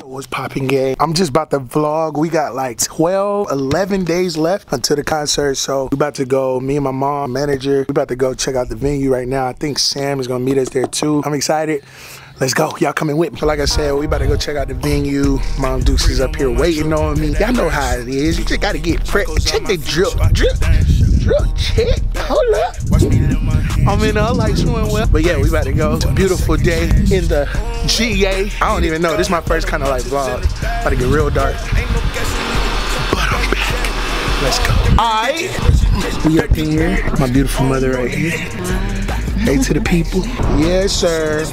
Yo, what's popping, gang? I'm just about to vlog. We got like 12, 11 days left until the concert. So we about to go, me and my mom, manager, we about to go check out the venue right now. I think Sam is gonna meet us there too. I'm excited. Let's go. Y'all coming with me. Like I said, we about to go check out the venue. Mom Dukes is up here waiting on me. Y'all know how it is. You just gotta get prepped. Check the drip. Drip. Drip. Check. Hold up. I'm in uh, like swimming well. But yeah, we about to go. It's a beautiful day in the GA. I don't even know. This is my first kind of like vlog. About to get real dark. But I'm back. Let's go. Alright. We up in here. My beautiful mother right here. Hey to the people. Yes, sir.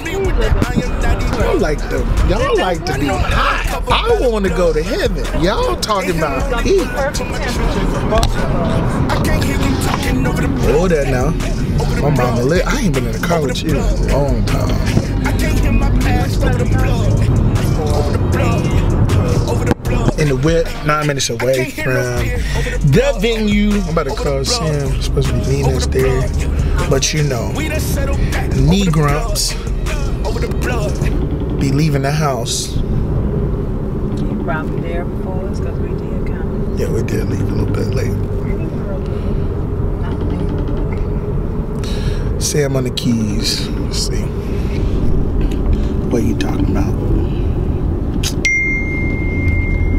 Y'all like to y'all like to be hot. I want to go to heaven. Y'all talking about heat. Hold that now. My mama lit. I ain't been in the car with you in a long time. In the whip, nine minutes away from the venue. I'm about to call Sam. Supposed to be meeting us there. But you know, knee grumps be leaving the house. You probably there before us because we did come. Yeah, we did leave a little bit late. Sam on the keys. Let's see. What are you talking about?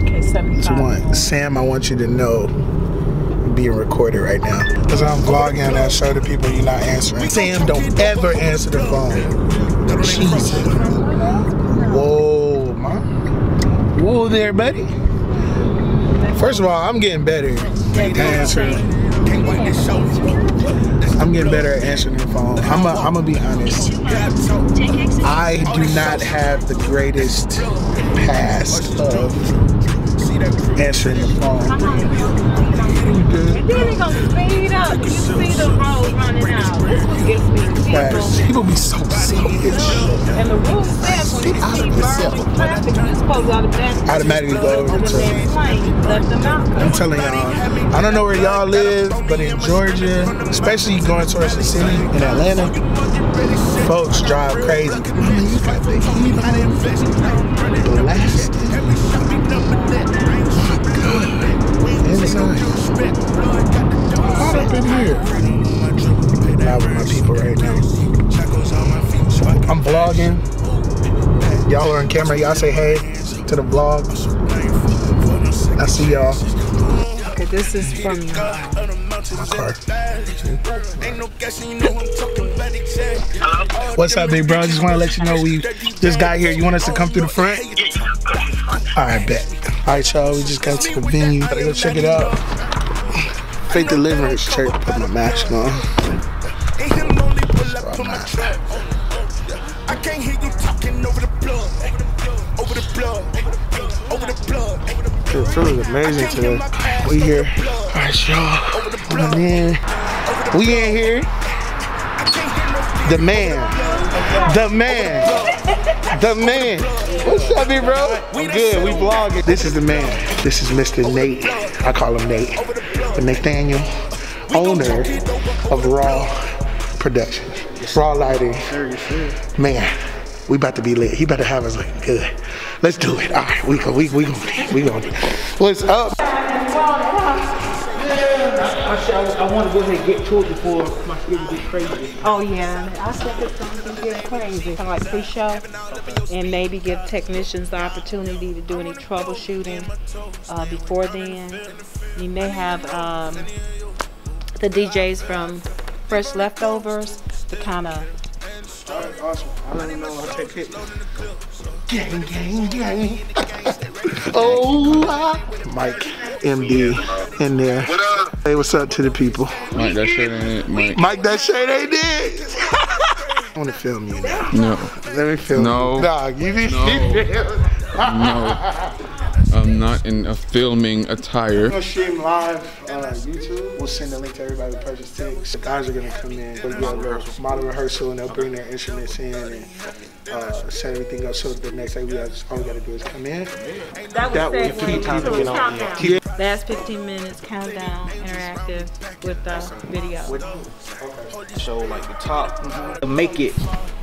Okay, 75. So one, Sam, I want you to know you're being recorded right now. Because I'm vlogging and I show the people you're not answering. Sam, don't ever answer the phone. Jesus. Whoa, man. Whoa there, buddy. First of all, I'm getting better at answering. I'm getting better at answering the phone. I'm to be honest. I do not have the greatest past of answering the phone. Then they gonna speed up. You see the road running out. This one gets me People be so selfish. And the rule says when Get out of yourself. verbal traffic, you're supposed to automatically, Automatically go over when to- that plane left them out. I'm telling y'all, I don't know where y'all live, but in Georgia, especially going towards the city in Atlanta, folks drive crazy. Mama, you got the heat Y'all are on camera. Y'all say hey to the vlog. I see y'all. Okay, this is from My car. What's up, big bro? Just want to let you know we just got here. You want us to come through the front? All right, bet. All right, y'all. We just got to the venue. Gotta go check it out. Faith Deliverance Church. Put my mask on. I can't hear over the blood, over the blood. It feels amazing today. We here. All right, y'all. Coming in. We in here. The man. The man. The man. What's up, big bro? I'm good. We vlogging. This is the man. This is Mr. Nate. I call him Nate. But Nathaniel, owner of Raw Productions. Raw Lighting. Man, we about to be lit. He better have us looking good. Let's do it. All right, we go. We we go. We go. What's up? I, I want to go ahead and get to it before my schedule get crazy. Oh yeah, I said it's going to get crazy. Kind of like pre-show, and maybe give technicians the opportunity to do any troubleshooting uh, before then. You may have um, the DJs from Fresh Leftovers to kind of Awesome. I don't even know how to take it. Gang, gang, gang. oh, I- Mike, MD, in there. Hey, what's up to the people? Mike, that shit ain't it, Mike. Mike, that shit ain't it. I want to film you now. No, Let me film No. you. Dog, you need No. to film. no. I'm not in a filming attire. We're gonna stream live on YouTube. We'll send the link to everybody to purchase tickets. The guys are gonna come in, we'll do a little model rehearsal, and they'll bring their instruments in and uh, set everything up. So the next day we have, all we gotta do is come in. that That was will set when time we to get on. Yeah. Last 15 minutes countdown interactive with the video. So like the top, to make it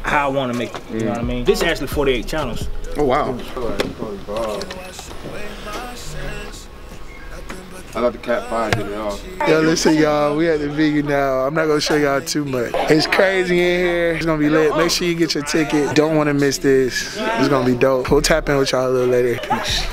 how I want to make it. You know what I mean? This is actually 48 channels. Oh wow. I thought the Cat 5 did it all. Yo, listen, y'all. We at the venue now. I'm not gonna show y'all too much. It's crazy in here. It's gonna be lit. Make sure you get your ticket. Don't want to miss this. It's gonna be dope. We'll tap in with y'all a little later. Peace.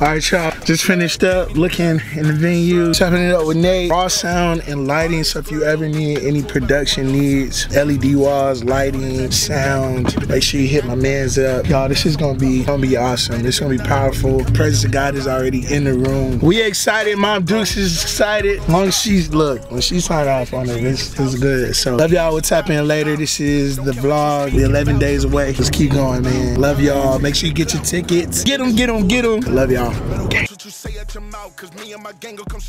All right, y'all. Just finished up looking in the venue, tapping it up with Nate. Raw sound and lighting. So if you ever need any production needs, LED walls, lighting, sound, make sure you hit my man's up. Y'all, this is gonna be gonna be awesome. This is gonna be powerful. The presence of God is already in the room. We excited. Mom Dukes is excited. Long as she's look when she signed off on it, is good. So love y'all. We'll tap in later. This is the vlog. The 11 days away. Let's keep going, man. Love y'all. Make sure you get your tickets. Get them, get them, get them. Love y'all. What you say at your mouth, cause me and my gang will come